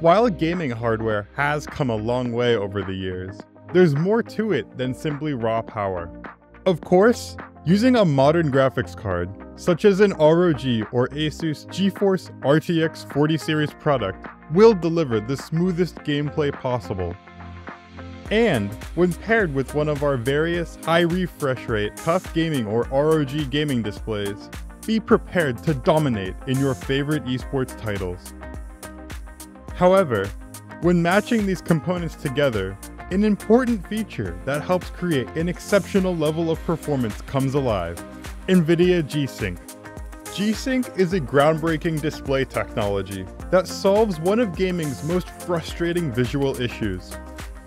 While gaming hardware has come a long way over the years, there's more to it than simply raw power. Of course, using a modern graphics card, such as an ROG or Asus GeForce RTX 40 series product, will deliver the smoothest gameplay possible. And when paired with one of our various high refresh rate, TUF gaming or ROG gaming displays, be prepared to dominate in your favorite esports titles. However, when matching these components together, an important feature that helps create an exceptional level of performance comes alive, NVIDIA G-Sync. G-Sync is a groundbreaking display technology that solves one of gaming's most frustrating visual issues.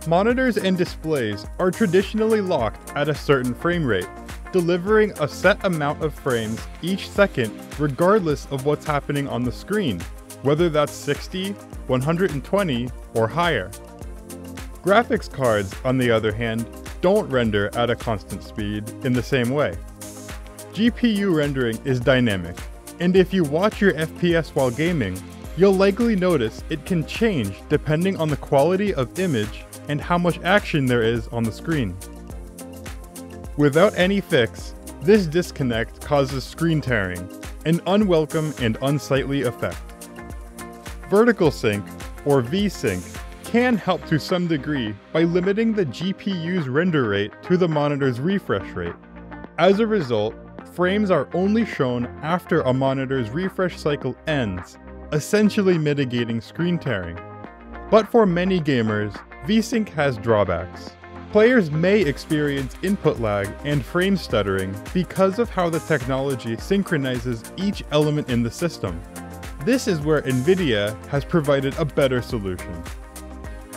Monitors and displays are traditionally locked at a certain frame rate, delivering a set amount of frames each second regardless of what's happening on the screen whether that's 60, 120, or higher. Graphics cards, on the other hand, don't render at a constant speed in the same way. GPU rendering is dynamic, and if you watch your FPS while gaming, you'll likely notice it can change depending on the quality of image and how much action there is on the screen. Without any fix, this disconnect causes screen tearing, an unwelcome and unsightly effect. Vertical sync, or V-Sync, can help to some degree by limiting the GPU's render rate to the monitor's refresh rate. As a result, frames are only shown after a monitor's refresh cycle ends, essentially mitigating screen tearing. But for many gamers, VSync has drawbacks. Players may experience input lag and frame stuttering because of how the technology synchronizes each element in the system. This is where NVIDIA has provided a better solution.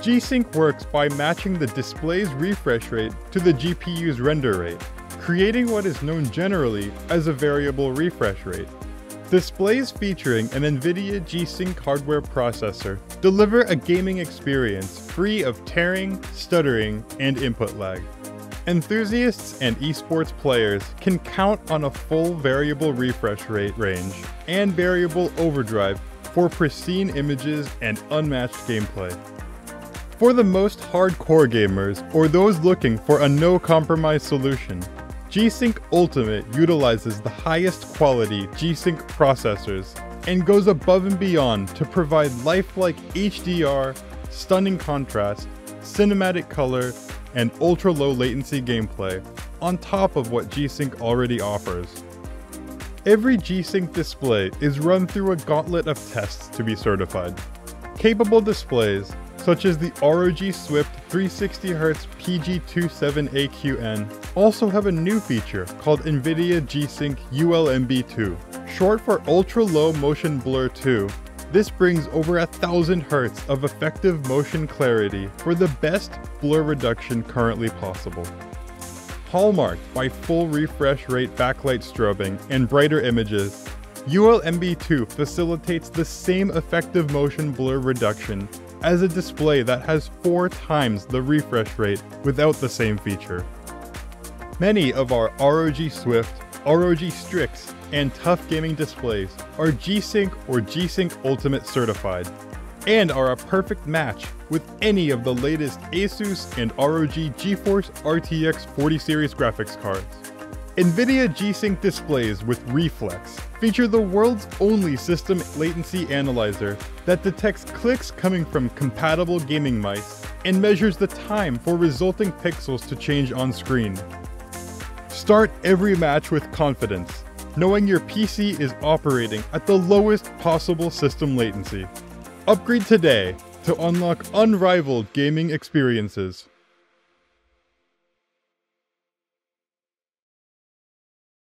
G-Sync works by matching the display's refresh rate to the GPU's render rate, creating what is known generally as a variable refresh rate. Displays featuring an NVIDIA G-Sync hardware processor deliver a gaming experience free of tearing, stuttering, and input lag. Enthusiasts and esports players can count on a full variable refresh rate range and variable overdrive for pristine images and unmatched gameplay. For the most hardcore gamers or those looking for a no compromise solution, G-Sync Ultimate utilizes the highest quality G-Sync processors and goes above and beyond to provide lifelike HDR, stunning contrast, cinematic color, and ultra low latency gameplay on top of what G-Sync already offers. Every G-Sync display is run through a gauntlet of tests to be certified. Capable displays, such as the ROG Swift 360Hz PG27AQN, also have a new feature called NVIDIA G-Sync ULMB2, short for Ultra Low Motion Blur 2, this brings over a thousand hertz of effective motion clarity for the best blur reduction currently possible. Hallmarked by full refresh rate backlight strobing and brighter images, ULMB2 facilitates the same effective motion blur reduction as a display that has four times the refresh rate without the same feature. Many of our ROG Swift, ROG Strix, and TUF gaming displays are G-Sync or G-Sync Ultimate certified, and are a perfect match with any of the latest Asus and ROG GeForce RTX 40 series graphics cards. NVIDIA G-Sync displays with Reflex feature the world's only system latency analyzer that detects clicks coming from compatible gaming mice and measures the time for resulting pixels to change on screen. Start every match with confidence knowing your PC is operating at the lowest possible system latency. Upgrade today to unlock unrivaled gaming experiences.